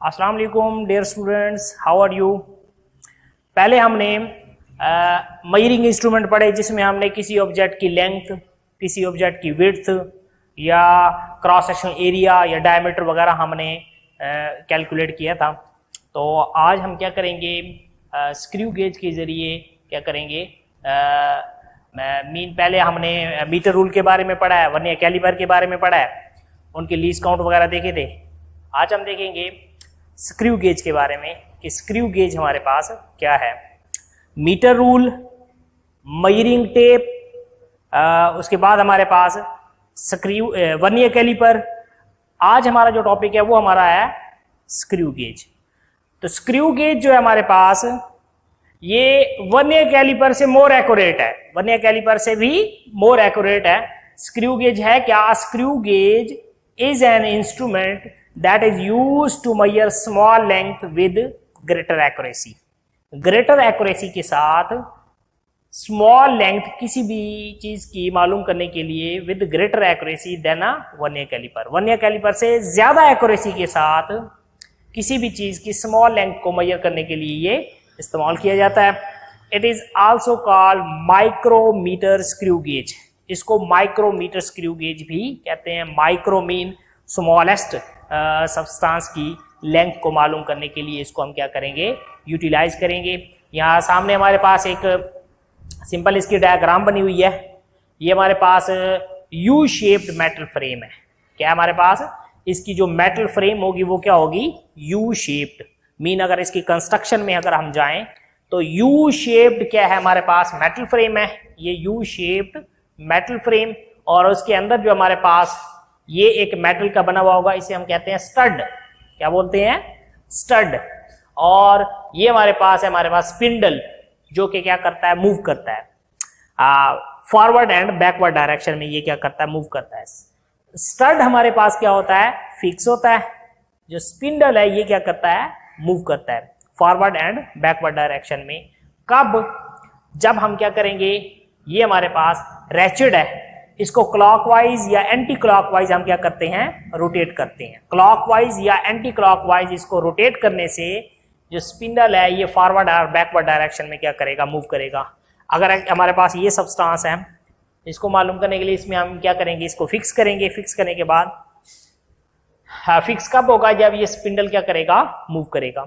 अस्सलाम वालेकुम dear students how are you पहले हमने मयरिंग इंस्ट्रूमेंट पढ़े, जिसमें हमने किसी ऑब्जेक्ट की लेंथ किसी ऑब्जेक्ट की विड्थ या क्रॉस सेक्शन एरिया या डायमीटर वगैरह हमने कैलकुलेट किया था। तो आज हम क्या करेंगे स्क्रू गेज के ज़रिए क्या करेंगे मीन पहले हमने मीटर रूल के बारे में पढ़ा है, वर्नियर कैलिबर के बारे में पढ़ा है, उनके लीज काउंट वगैरह देखे थे। आज हम देखेंगे स्क्रू गेज के बारे में कि स्क्रू गेज हमारे पास क्या है। मीटर रूल मयरिंग टेप आ, उसके बाद हमारे पास स्क्रू वर्नियर कैलिपर। आज हमारा जो टॉपिक है वो हमारा है स्क्रू गेज। तो स्क्रू गेज जो है हमारे पास ये वर्नियर कैलिपर से मोर एक्यूरेट है। वर्नियर कैलिपर से भी मोर एक्यूरेट है। स्क्रू गेज है क्या? Screw gauge is an instrument that is used to measure small length with greater accuracy. Greater accuracy के साथ स्मॉल लेंथ किसी भी चीज़ की मालूम करने के लिए with greater accuracy than a vernier calliper vernier calliper से ज़्यादा एक्यूरेसी के साथ किसी भी चीज़ की स्मॉल लेंथ को मेजर करने के लिए ये इस्तेमाल किया जाता है। It is also called micrometer screw gauge इसको माइक्रोमीटर स्क्रू गेज भी कहते हैं। माइक्रोमीन स्मॉलेस्ट सब्सटेंस की लेंथ को मालूम करने के लिए इसको हम क्या करेंगे? यूटिलाइज करेंगे। यहाँ सामने हमारे पास एक सिंपल इसकी डायग्राम बनी हुई है। ये हमारे पास यू शेप्ड मेटल फ्रेम है। क्या हमारे पास? इसकी जो मेटल फ्रेम होगी वो क्या होगी? यू शेप्ड मीन अगर इसकी कंस्ट्रक्शन में अगर हम जाएँ तो यू शेप्ड क्या है हमारे पास? मेटल फ्रेम है। ये यू शेप्ड मेटल फ्रेम और उसके अंदर जो हमारे पास ये एक मेटल का बना हुआ होगा, इसे हम कहते हैं स्टड क्या बोलते हैं? स्टड और ये हमारे पास है, हमारे पास स्पिंडल जो कि क्या करता है? मूव करता है. फॉरवर्ड एंड बैकवर्ड डायरेक्शन में ये क्या करता है? मूव करता है. स्टड हमारे पास क्या होता है? फिक्स होता है. जो स्पिंडल है, ये क्या करता है? मूव करता है. फॉरवर्ड एंड बैकवर्ड डायरेक्शन में. कब? जब हम क्या करेंगे? ये हमारे पास रेचिड है. इसको क्लॉकवाइज या एंटी क्लॉकवाइज हम क्या करते हैं? रोटेट करते हैं। क्लॉकवाइज या एंटी क्लॉकवाइज इसको रोटेट करने से जो स्पिंडल है ये फॉरवर्ड और बैकवर्ड डायरेक्शन में क्या करेगा? मूव करेगा। अगर हमारे पास ये सब्सटेंस है इसको मालूम करने के लिए इसमें हम क्या करेंगे? इसको फिक्स करेंगे। फिक्स करने के बाद हाँ, फिक्स कब होगा? जब ये स्पिंडल क्या करेगा? मूव करेगा।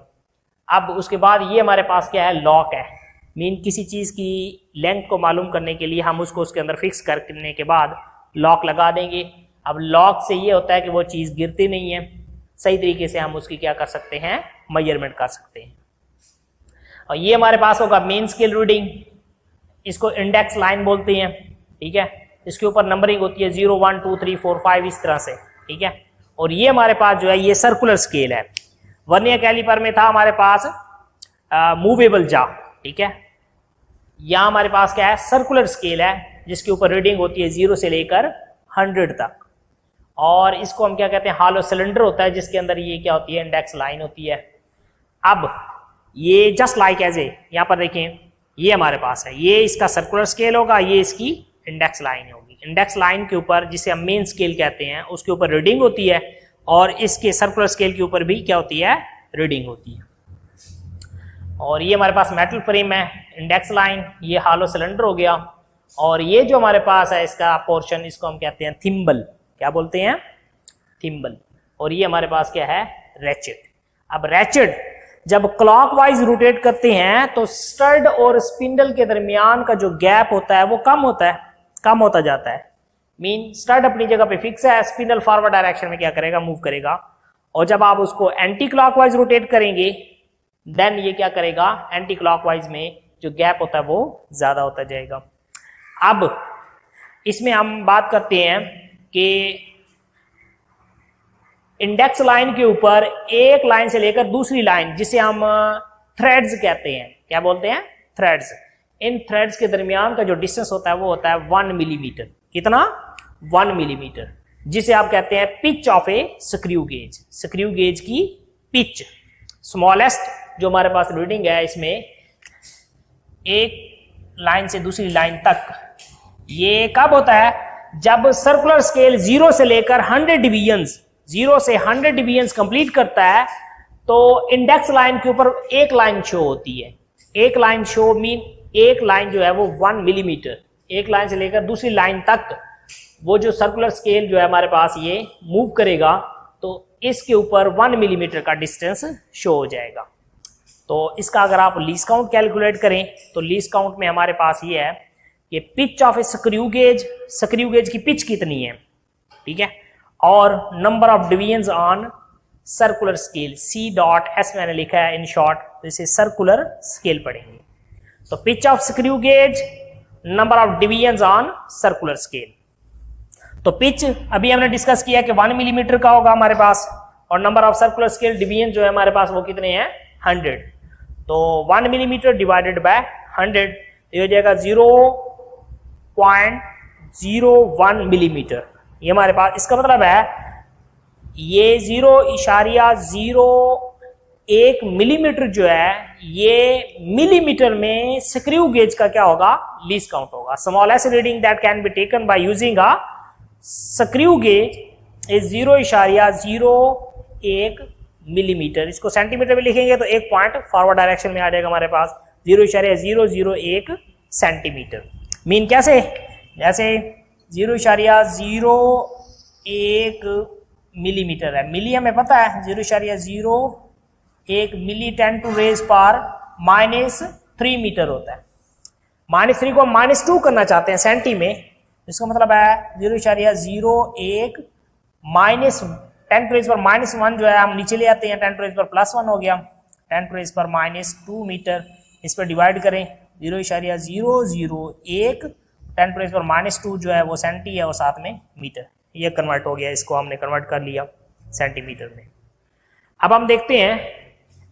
अब उसके बाद ये हमारे पास क्या है? लॉक है। मीन किसी चीज़ की लेंथ को मालूम करने के लिए हम उसको उसके अंदर फिक्स करने के बाद लॉक लगा देंगे। अब लॉक से ये होता है कि वो चीज़ गिरती नहीं है। सही तरीके से हम उसकी क्या कर सकते हैं? मेज़रमेंट कर सकते हैं। और ये हमारे पास होगा मेन स्केल रीडिंग इसको इंडेक्स लाइन बोलते हैं, ठीक है? इसके ऊपर नंबरिंग होती है zero one two three four five इस तरह से, ठीक है? और ये हमारे पास जो है, ये सर्कुलर स्केल है। वर्नियर कैलिपर में था हमारे पास मूवेबल जा ठीक है? यहाँ हमारे पास क्या है? सर्कुलर स्केल है, जिसके ऊपर रीडिंग होती है ज़ीरो से लेकर हंड्रेड तक। और इसको हम क्या कहते हैं? हालो सिलेंडर होता है, जिसके अंदर ये क्या होती है? इंडेक्स लाइन होती है। अब ये जस्ट लाइक एज ए यहाँ पर देखें, ये हमारे पास है। ये इसका सर्कुलर स्केल होगा, ये इसकी इंडेक्स लाइन होगी। इंडेक्स लाइन के ऊपर, जिसे हम मेन स्केल कहते हैं, उसके ऊपर रीडिंग होती है, और इसके सर्कुलर स्केल के ऊपर भी क्या होती है? रीडिंग होती है। और ये हमारे पास मेटल फ्रेम है इंडेक्स लाइन ये हालो सिलेंडर हो गया। और ये जो हमारे पास है, इसका पोर्शन इसको हम कहते हैं थिम्बल क्या बोलते हैं? थिम्बल और ये हमारे पास क्या है? रैचेट अब रैचेट जब क्लॉकवाइज रोटेट करते हैं तो स्टड और स्पिंडल के दरमियान का जो गैप होता है, वो कम होता है, कम होता जाता है। मीन स्टड अपनी जगह पे फिक्स है स्पिंडल फॉरवर्ड डायरेक्शन में क्या करेगा? मूव करेगा। और जब आप उसको एंटी क्लॉकवाइज रोटेट करेंगे देन ये क्या करेगा? एंटी क्लॉकवाइज में जो गैप होता है वो ज़्यादा होता जाएगा। अब इसमें हम बात करते हैं कि इंडेक्स लाइन के ऊपर एक लाइन से लेकर दूसरी लाइन जिसे हम थ्रेड्स कहते हैं। क्या बोलते हैं? थ्रेड्स इन थ्रेड्स के दरमियान का जो डिस्टेंस होता है वो होता है वन मिलीमीटर कितना? वन मिलीमीटर जिसे आप कहते हैं pitch of a screw gauge screw gauge की पिच स्मॉलेस्ट जो हमारे पास रीडिंग है इसमें, एक लाइन से दूसरी लाइन तक। ये कब होता है? जब सर्कुलर स्केल ज़ीरो से लेकर हंड्रेड डिवीज़न ज़ीरो से हंड्रेड डिवीज़न कंप्लीट करता है तो इंडेक्स लाइन के ऊपर एक लाइन शो होती है। एक लाइन शो मीन एक लाइन जो है वो वन मिलीमीटर एक लाइन से लेकर दूसरी लाइन तक वो जो सर्कुलर स्केल जो है हमारे पास ये मूव करेगा तो इसके ऊपर वन मिलीमीटर का डिस्टेंस शो हो जाएगा। तो इसका अगर आप लीस काउंट कैलकुलेट करें तो लीस काउंट में हमारे पास ये है कि pitch of a screw gauge screw gauge की पिच कितनी है? ठीक है? और number of division on circular scale C dot S मैंने लिखा है इन शॉर्ट तो इसे सर्कुलर स्केल पढ़ेंगे। तो pitch of screw gauge number of division on circular scale तो पिच अभी हमने डिस्कस किया कि वन मिलीमीटर का होगा हमारे पास, और number of circular scale division जो है हमारे पास वो कितने हैं? हंड्रेड तो one millimetre divided by hundred ये हो जाएगा zero point zero one millimetre. ये हमारे पास, इसका मतलब है ये ज़ीरो इशारिया ज़ीरो एक मिलीमीटर जो है, ये मिलीमीटर में स्क्रू गेज का क्या होगा? लीज काउंट होगा। Smallest reading that can be taken by using a screw gauge is zero इशारिया zero एक मिलीमीटर इसको सेंटीमीटर में लिखेंगे तो एक पॉइंट फॉरवर्ड डायरेक्शन में आ जाएगा हमारे पास। ज़ीरो इशारिया ज़ीरो ज़ीरो एक सेंटीमीटर मीन कैसे? जैसे ज़ीरो इशारिया ज़ीरो एक मिलीमीटर है। मिली हमें पता है। ज़ीरो इशारिया ज़ीरो एक milli ten to raise power minus three metre होता है। माइनस थ्री को हम माइनस टू करना चाहते हैं सेंटी में। इसका मतलब है ज़ीरो इशारिया ज़ीरो एक माइनस टेन टू पर माइनस वन जो है, हम नीचे ले आते हैं, टेन टू पर प्लस वन हो गया। टेन टू पर माइनस टू मीटर इस पर डिवाइड करें। ज़ीरो इशारिया ज़ीरो ज़ीरो एक। टेन टू पर माइनस टू जो है, वो सेंटी है और साथ में मीटर ये कन्वर्ट हो गया, इसको हमने कन्वर्ट कर लिया सेंटीमीटर में। अब हम देखते हैं,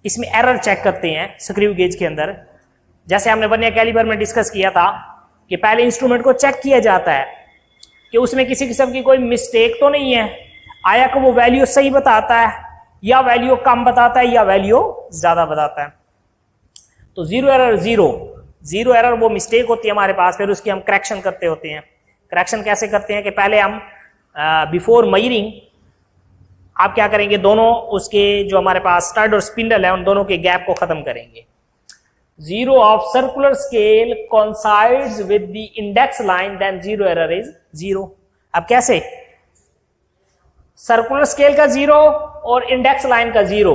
इसमें एरर चेक करते हैं स्क्रू गेज के अंदर। जैसे हमने बनिया कैलिबर में डिस्कस किया था कि पहले इंस्ट्रूमेंट को चेक किया जाता है कि उसमें किसी किस्म की कोई मिस्टेक तो नहीं है। आया को वो वैल्यू सही बताता है, या वैल्यू कम बताता है, या वैल्यू ज़्यादा बताता है। तो zero error zero zero error वो मिस्टेक होती है हमारे पास, फिर उसकी हम करेक्शन करते होते हैं। करेक्शन कैसे करते हैं कि पहले हम बिफोर मयरिंग आप क्या करेंगे? दोनों उसके जो हमारे पास स्टड और स्पिंडल है, उन दोनों के गैप को खत्म करेंगे। Zero of circular scale coincides with the index line then zero error is zero अब कैसे? सर्कुलर स्केल का ज़ीरो और इंडेक्स लाइन का ज़ीरो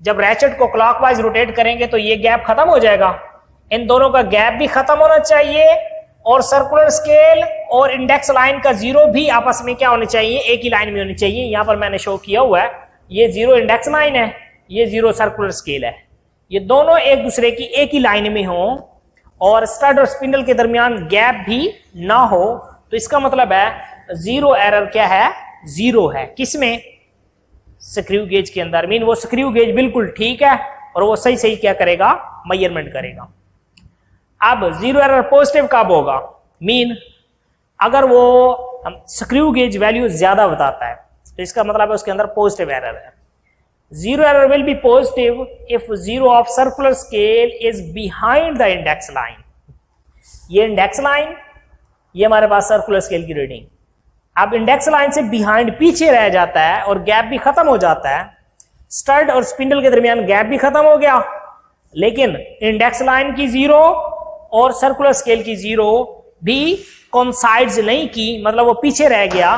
जब रैचेट को क्लॉकवाइज रोटेट करेंगे तो ये गैप खत्म हो जाएगा। इन दोनों का गैप भी खत्म होना चाहिए और सर्कुलर स्केल और इंडेक्स लाइन का ज़ीरो भी आपस में क्या होने चाहिए? एक ही लाइन में होनी चाहिए। यहाँ पर मैंने शो किया हुआ है। ये ज़ीरो इंडेक्स लाइन है। ये ज़ीरो सर्कुलर स्केल है। ये दोनों एक दूसरे की एक ही लाइन में हो और स्टड और स्पिंडल के दरमियान गैप भी ना हो। तो इसका मतलब है ज़ीरो एरर क्या है? ज़ीरो है। किसमें? स्क्रू गेज के अंदर। मीन वो स्क्रू गेज बिल्कुल ठीक है और वो सही सही क्या करेगा? मेज़रमेंट करेगा। अब ज़ीरो एरर पॉजिटिव कब होगा? मीन अगर वो स्क्रू गेज वैल्यू ज़्यादा बताता है तो इसका मतलब है उसके अंदर पॉजिटिव एरर है। Zero error will be positive if zero of circular scale is behind the index line ये इंडेक्स लाइन ये हमारे पास सर्कुलर स्केल की रीडिंग अब इंडेक्स लाइन से बिहाइंड पीछे रह जाता है और गैप भी खत्म हो जाता है। स्टड और स्पिंडल के दरमियान गैप भी खत्म हो गया। लेकिन इंडेक्स लाइन की ज़ीरो और सर्कुलर स्केल की ज़ीरो भी कॉन्साइड्स नहीं की मतलब वो पीछे रह गया।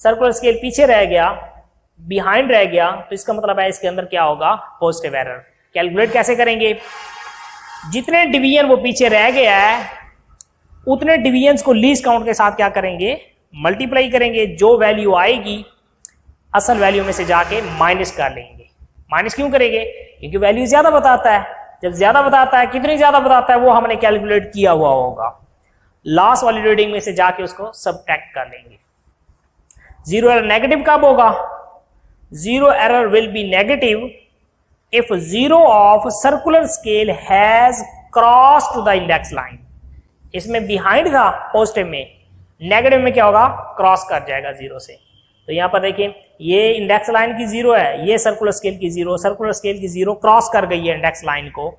सर्कुलर स्केल पीछे रह गया बिहाइंड रह गया। तो इसका मतलब है इसके अंदर क्या होगा? पॉजिटिव एरर कैलकुलेट कैसे करेंगे? जितने डिवीज़न वो पीछे रह गया है, उतने डिवीज़न को लीज काउंट के साथ क्या करेंगे? मल्टीप्लाई करेंगे, जो वैल्यू आएगी, असल वैल्यू में से जाके माइनस कर लेंगे। माइनस क्यों करेंगे? क्योंकि वैल्यू ज़्यादा बताता है। जब ज़्यादा बताता है, कितनी ज़्यादा बताता है, वो हमने कैलकुलेट किया हुआ होगा। लास्ट वाली रीडिंग में से जाके उसको सब कर लेंगे। ज़ीरो एरर नेगेटिव कब होगा? Zero error will be negative if zero of circular scale has cross to the index line इसमें बिहाइंड था पॉजिटिव में। नेगेटिव में क्या होगा? क्रॉस कर जाएगा ज़ीरो से। तो यहाँ पर देखिए, ये इंडेक्स लाइन की ज़ीरो है, ये सर्कुलर स्केल की ज़ीरो सर्कुलर स्केल की ज़ीरो क्रॉस कर गई है इंडेक्स लाइन को।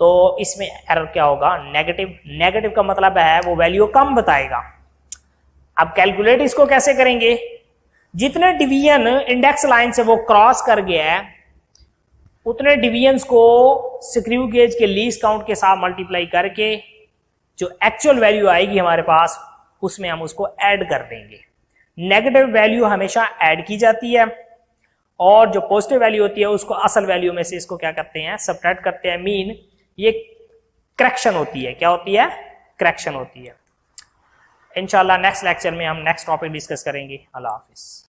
तो इसमें एरर क्या होगा? नेगेटिव नेगेटिव का मतलब है वो वैल्यू कम बताएगा। अब कैलकुलेट इसको कैसे करेंगे? जितने डिवीज़न इंडेक्स लाइन से वो क्रॉस कर गया है, उतने डिविजन्स को स्क्रू गेज के लीस्ट काउंट के साथ मल्टीप्लाई करके जो एक्चुअल वैल्यू आएगी हमारे पास उसमें हम उसको ऐड कर देंगे। नेगेटिव वैल्यू हमेशा ऐड की जाती है और जो पॉजिटिव वैल्यू होती है, उसको असल वैल्यू में से इसको क्या करते हैं? सब्ट्रैक्ट करते हैं। मीन ये करेक्शन होती है। क्या होती है? करेक्शन होती है। इनशाला नेक्स्ट लेक्चर में हम नेक्स्ट टॉपिक डिस्कस करेंगे। अल्लाह हाफिज़।